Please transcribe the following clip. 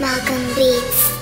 Malcolm Beats.